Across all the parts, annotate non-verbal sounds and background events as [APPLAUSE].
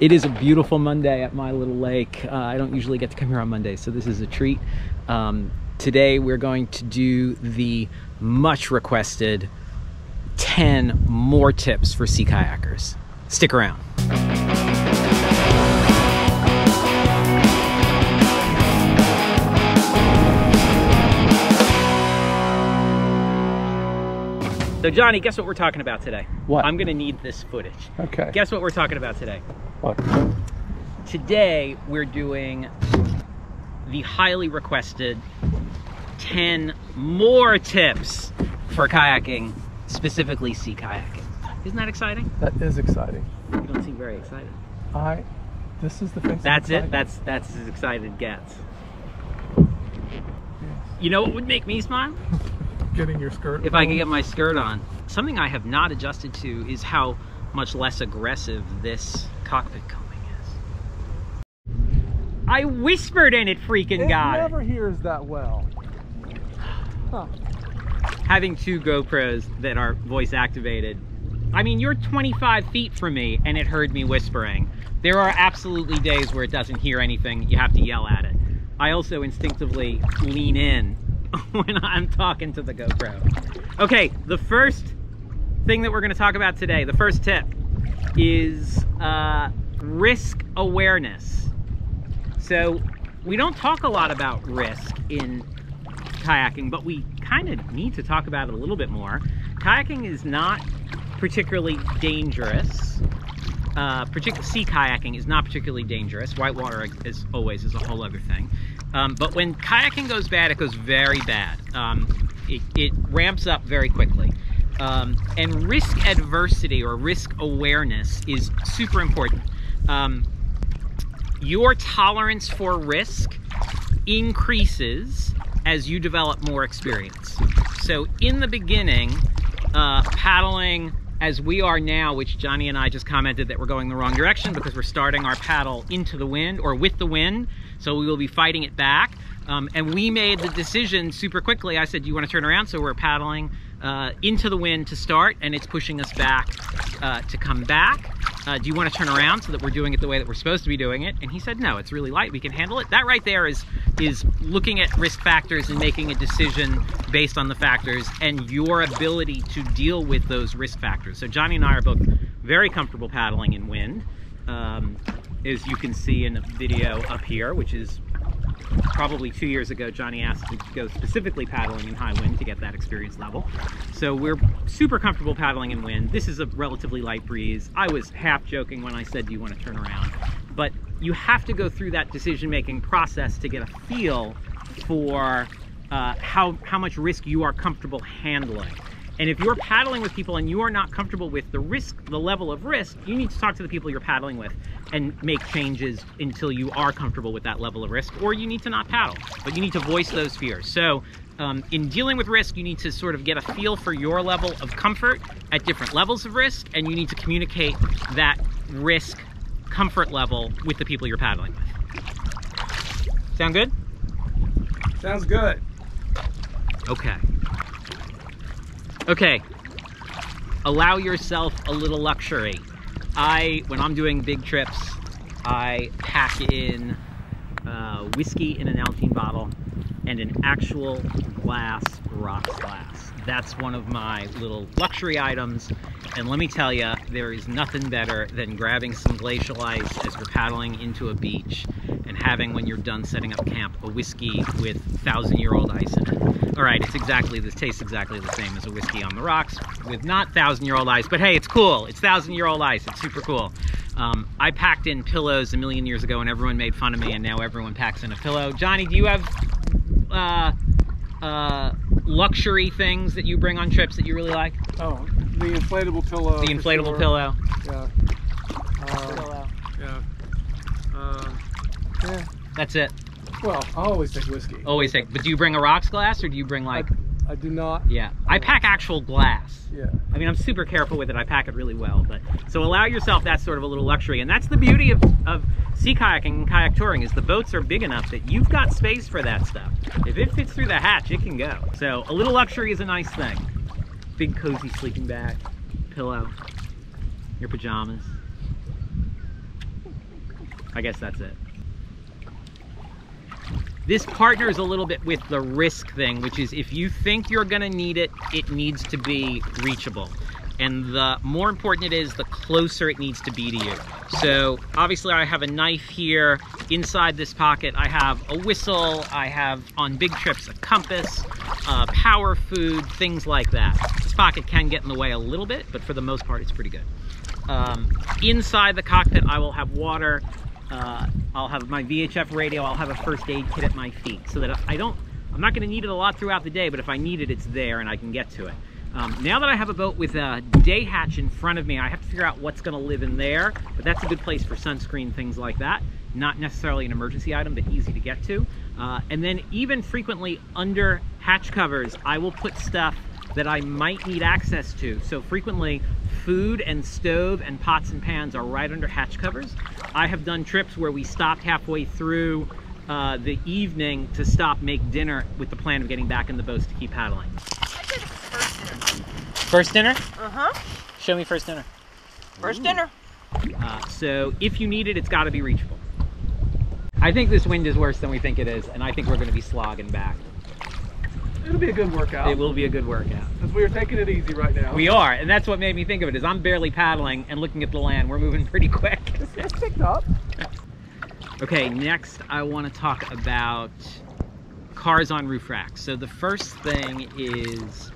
It is a beautiful Monday at my little lake. Uh, I don't usually get to come here on Mondays, so this is a treat. Um, today we're going to do the much requested 10 more tips for sea kayakers. Stick around. So Johnny, guess what we're talking about today? What? I'm gonna need this footage. Okay. Guess what we're talking about today? What? Today we're doing the highly requested 10 more tips for kayaking, specifically sea kayaking. Isn't that exciting? That is exciting. You don't seem very excited. I. This is the face. That's it. That's that's as excited gets. Yes. You know what would make me smile? [LAUGHS] Getting your skirt. If I could get my skirt on. Something I have not adjusted to is how much less aggressive this cockpit coaming is. I whispered and it freaking It got never it. hears that well. Huh. Having two GoPros that are voice activated. I mean, you're 25 feet from me and it heard me whispering. There are absolutely days where it doesn't hear anything. You have to yell at it. I also instinctively lean in [LAUGHS] when I'm talking to the GoPro. Okay, the first thing that we're going to talk about today, the first tip, is uh, risk awareness. So we don't talk a lot about risk in kayaking, but we kind of need to talk about it a little bit more. Kayaking is not particularly dangerous. Uh, particular sea kayaking is not particularly dangerous. Whitewater, as always, is a whole other thing. Um, but when kayaking goes bad, it goes very bad. Um, it, it ramps up very quickly. Um, and risk adversity or risk awareness is super important. Um, your tolerance for risk increases as you develop more experience. So in the beginning, uh, paddling as we are now, which Johnny and I just commented that we're going the wrong direction because we're starting our paddle into the wind or with the wind. So we will be fighting it back. Um, and we made the decision super quickly. I said, do you want to turn around? So we're paddling uh, into the wind to start and it's pushing us back uh, to come back. Uh, do you want to turn around so that we're doing it the way that we're supposed to be doing it? And he said, no, it's really light. We can handle it. That right there is, is looking at risk factors and making a decision based on the factors and your ability to deal with those risk factors. So Johnny and I are both very comfortable paddling in wind. Um, as you can see in the video up here, which is probably two years ago, Johnny asked to go specifically paddling in high wind to get that experience level. So we're super comfortable paddling in wind. This is a relatively light breeze. I was half joking when I said, do you want to turn around? But you have to go through that decision-making process to get a feel for uh, how, how much risk you are comfortable handling. And if you're paddling with people and you are not comfortable with the risk, the level of risk, you need to talk to the people you're paddling with and make changes until you are comfortable with that level of risk, or you need to not paddle. But you need to voice those fears. So um, in dealing with risk, you need to sort of get a feel for your level of comfort at different levels of risk, and you need to communicate that risk comfort level with the people you're paddling with. Sound good? Sounds good. Okay. Okay. Allow yourself a little luxury. I, when I'm doing big trips, I pack in uh, whiskey in an Alpine bottle and an actual glass rocks glass. That's one of my little luxury items. And let me tell you, there is nothing better than grabbing some glacial ice as you're paddling into a beach having, when you're done setting up camp, a whiskey with thousand year old ice in it. All right, it's exactly, this tastes exactly the same as a whiskey on the rocks with not thousand year old ice, but hey, it's cool. It's thousand year old ice. It's super cool. Um, I packed in pillows a million years ago and everyone made fun of me and now everyone packs in a pillow. Johnny, do you have uh, uh, luxury things that you bring on trips that you really like? Oh, the inflatable pillow. the inflatable sure. pillow. Yeah. Uh, yeah. Yeah. That's it. Well, I always take whiskey. Always take. But do you bring a rocks glass or do you bring like? I, I do not. Yeah, I pack actual glass. Yeah. I mean, I'm super careful with it. I pack it really well, but so allow yourself that sort of a little luxury, and that's the beauty of, of sea kayaking and kayak touring is the boats are big enough that you've got space for that stuff. If it fits through the hatch, it can go. So a little luxury is a nice thing. Big cozy sleeping bag, pillow, your pajamas. I guess that's it. This partners a little bit with the risk thing, which is if you think you're gonna need it, it needs to be reachable. And the more important it is, the closer it needs to be to you. So obviously I have a knife here. Inside this pocket, I have a whistle. I have, on big trips, a compass, uh, power food, things like that. This pocket can get in the way a little bit, but for the most part, it's pretty good. Um, inside the cockpit, I will have water, uh, I'll have my VHF radio, I'll have a first aid kit at my feet so that I don't, I'm not gonna need it a lot throughout the day, but if I need it, it's there and I can get to it. Um, now that I have a boat with a day hatch in front of me, I have to figure out what's gonna live in there, but that's a good place for sunscreen, things like that. Not necessarily an emergency item, but easy to get to. Uh, and then even frequently under hatch covers, I will put stuff that I might need access to. So frequently food and stove and pots and pans are right under hatch covers. I have done trips where we stopped halfway through uh, the evening to stop, make dinner with the plan of getting back in the boats to keep paddling. First dinner? Uh-huh. Show me first dinner. First dinner. Uh, so if you need it, it's got to be reachable. I think this wind is worse than we think it is, and I think we're going to be slogging back. It'll be a good workout. It will be a good workout. Because we are taking it easy right now. We are, and that's what made me think of it. Is I'm barely paddling and looking at the land. We're moving [LAUGHS] pretty quick. It's picked up. okay, next I want to talk about cars on roof racks. So the first thing is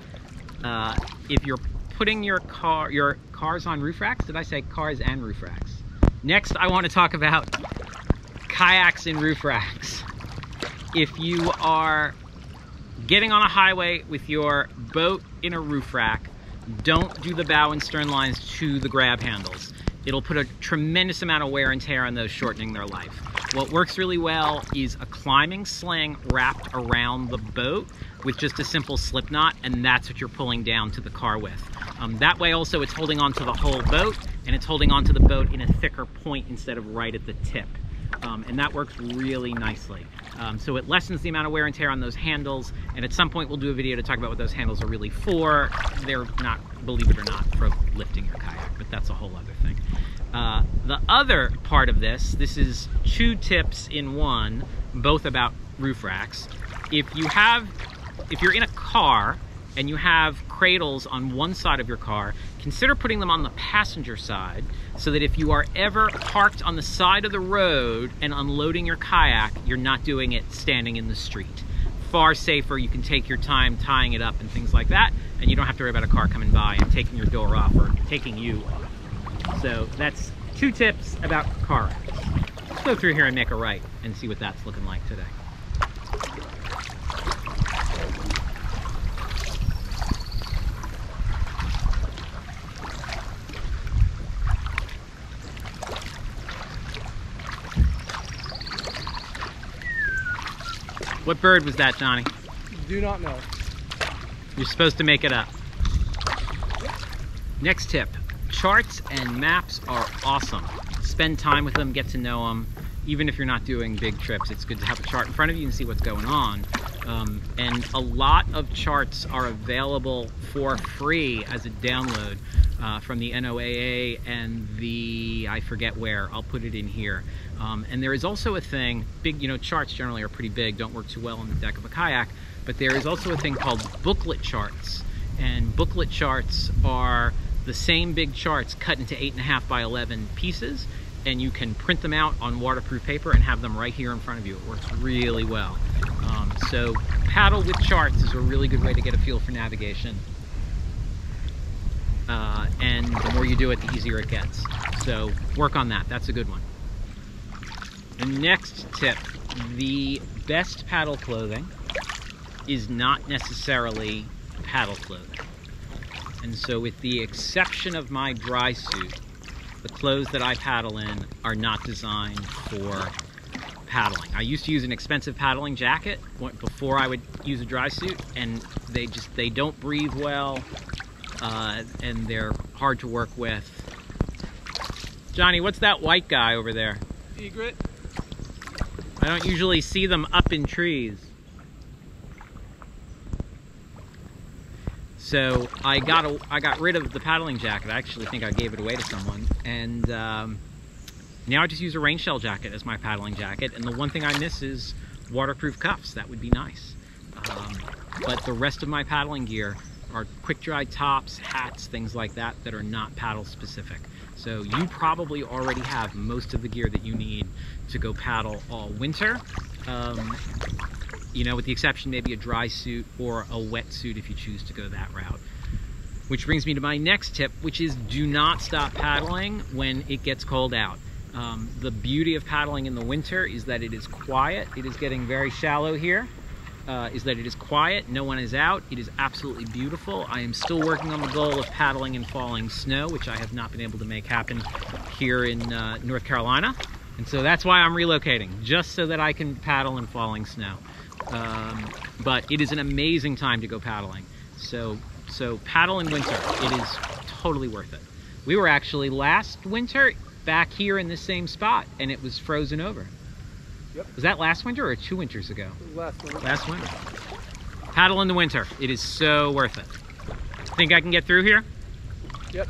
uh, if you're putting your car, your cars on roof racks. Did I say cars and roof racks? Next, I want to talk about kayaks and roof racks. If you are getting on a highway with your boat in a roof rack, don't do the bow and stern lines to the grab handles. It'll put a tremendous amount of wear and tear on those, shortening their life. What works really well is a climbing sling wrapped around the boat with just a simple slip knot, and that's what you're pulling down to the car with. Um, that way also it's holding onto the whole boat, and it's holding onto the boat in a thicker point instead of right at the tip. Um, and that works really nicely. Um, so it lessens the amount of wear and tear on those handles, and at some point we'll do a video to talk about what those handles are really for. They're not, believe it or not, for lifting your kayak, but that's a whole other thing. Uh, the other part of this, this is two tips in one, both about roof racks. If you have, if you're in a car and you have cradles on one side of your car, consider putting them on the passenger side so that if you are ever parked on the side of the road and unloading your kayak, you're not doing it standing in the street. Far safer, you can take your time tying it up and things like that, and you don't have to worry about a car coming by and taking your door off or taking you off. So that's two tips about car. Let's go through here and make a right and see what that's looking like today. What bird was that, Johnny? Do not know. You're supposed to make it up. Next tip, charts and maps are awesome. Spend time with them, get to know them. Even if you're not doing big trips, it's good to have a chart in front of you and see what's going on. Um, and a lot of charts are available for free as a download uh, from the NOAA and the, I forget where, I'll put it in here. Um, and there is also a thing, big, you know, charts generally are pretty big, don't work too well on the deck of a kayak, but there is also a thing called booklet charts. And booklet charts are the same big charts cut into eight and a half by 11 pieces, and you can print them out on waterproof paper and have them right here in front of you. It works really well. Um, so paddle with charts is a really good way to get a feel for navigation. Uh, and the more you do it, the easier it gets. So work on that. That's a good one. The next tip, the best paddle clothing is not necessarily paddle clothing. And so with the exception of my dry suit, the clothes that I paddle in are not designed for paddling. I used to use an expensive paddling jacket before I would use a dry suit and they just, they don't breathe well uh, and they're hard to work with. Johnny, what's that white guy over there? Egret. I don't usually see them up in trees. So I got a, I got rid of the paddling jacket. I actually think I gave it away to someone, and um, now I just use a rain shell jacket as my paddling jacket, and the one thing I miss is waterproof cuffs. That would be nice. Um, but the rest of my paddling gear are quick dry tops, hats, things like that that are not paddle specific. So you probably already have most of the gear that you need to go paddle all winter. Um, you know, with the exception maybe a dry suit or a wetsuit if you choose to go that route. Which brings me to my next tip, which is do not stop paddling when it gets cold out. Um, the beauty of paddling in the winter is that it is quiet. It is getting very shallow here. Uh, is that it is quiet, no one is out. It is absolutely beautiful. I am still working on the goal of paddling in falling snow, which I have not been able to make happen here in uh, North Carolina. And so that's why I'm relocating, just so that I can paddle in falling snow. Um, but it is an amazing time to go paddling. So, so paddle in winter, it is totally worth it. We were actually last winter back here in this same spot and it was frozen over. Yep. Was that last winter or two winters ago? Last one. Last winter. Paddle in the winter. It is so worth it. Think I can get through here? Yep.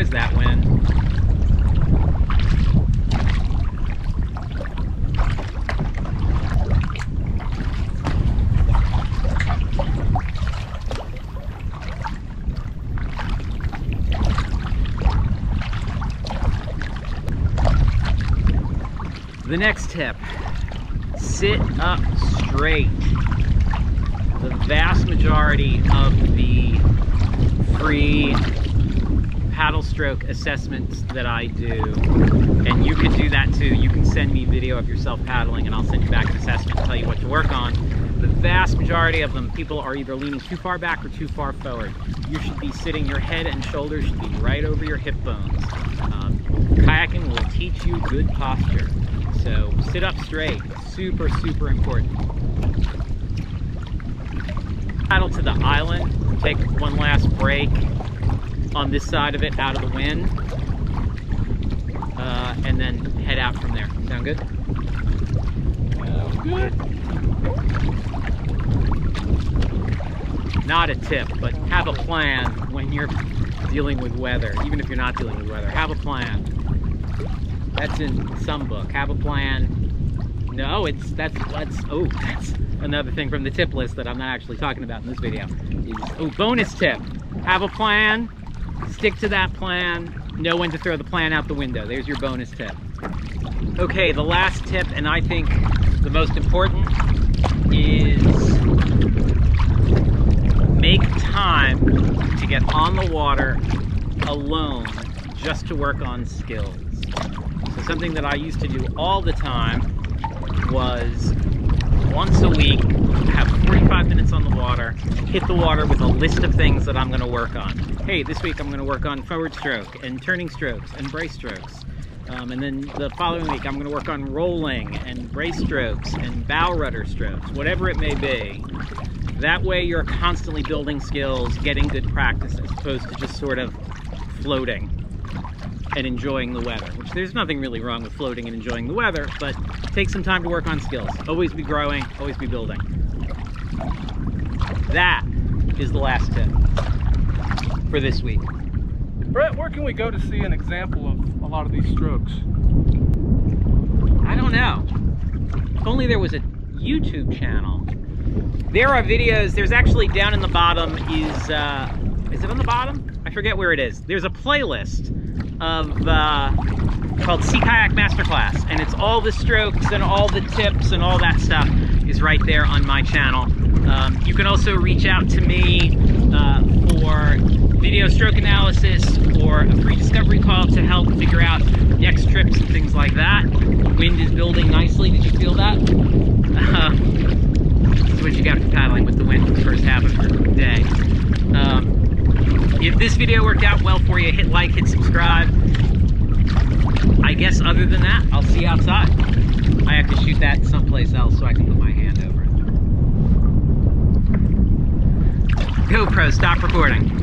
There's that wind. The next tip, sit up straight. The vast majority of the free paddle stroke assessments that I do, and you can do that too. You can send me video of yourself paddling and I'll send you back an assessment and tell you what to work on. The vast majority of them, people are either leaning too far back or too far forward. You should be sitting, your head and shoulders should be right over your hip bones. Um, kayaking will teach you good posture. So sit up straight, super, super important. Paddle to the island, take one last break on this side of it out of the wind, uh, and then head out from there. Sound good? Good. Not a tip, but have a plan when you're dealing with weather, even if you're not dealing with weather. Have a plan. That's in some book. Have a plan. No, it's that's that's oh that's another thing from the tip list that I'm not actually talking about in this video. Is, oh, bonus tip. Have a plan. Stick to that plan. Know when to throw the plan out the window. There's your bonus tip. Okay, the last tip, and I think the most important, is make time to get on the water alone just to work on skills. So something that I used to do all the time was once a week, have 45 minutes on the water, hit the water with a list of things that I'm going to work on. Hey, this week I'm going to work on forward stroke and turning strokes and brace strokes. Um, and then the following week I'm going to work on rolling and brace strokes and bow rudder strokes, whatever it may be. That way you're constantly building skills, getting good practice as opposed to just sort of floating and enjoying the weather, which there's nothing really wrong with floating and enjoying the weather, but take some time to work on skills. Always be growing, always be building. That is the last tip for this week. Brett, where can we go to see an example of a lot of these strokes? I don't know. If only there was a YouTube channel. There are videos, there's actually down in the bottom is, uh, is it on the bottom? I forget where it is. There's a playlist of, uh, called Sea Kayak Masterclass, and it's all the strokes and all the tips and all that stuff is right there on my channel. Um, you can also reach out to me uh, for video stroke analysis or a free discovery call to help figure out next trips and things like that. Wind is building nicely. Did you feel that? [LAUGHS] Uh, that's what you got for paddling with the wind for the first half of your day. Um, if this video worked out well for you, hit like, hit subscribe. I guess other than that, I'll see you outside. I have to shoot that someplace else so I can put my hand over it. GoPro, stop recording.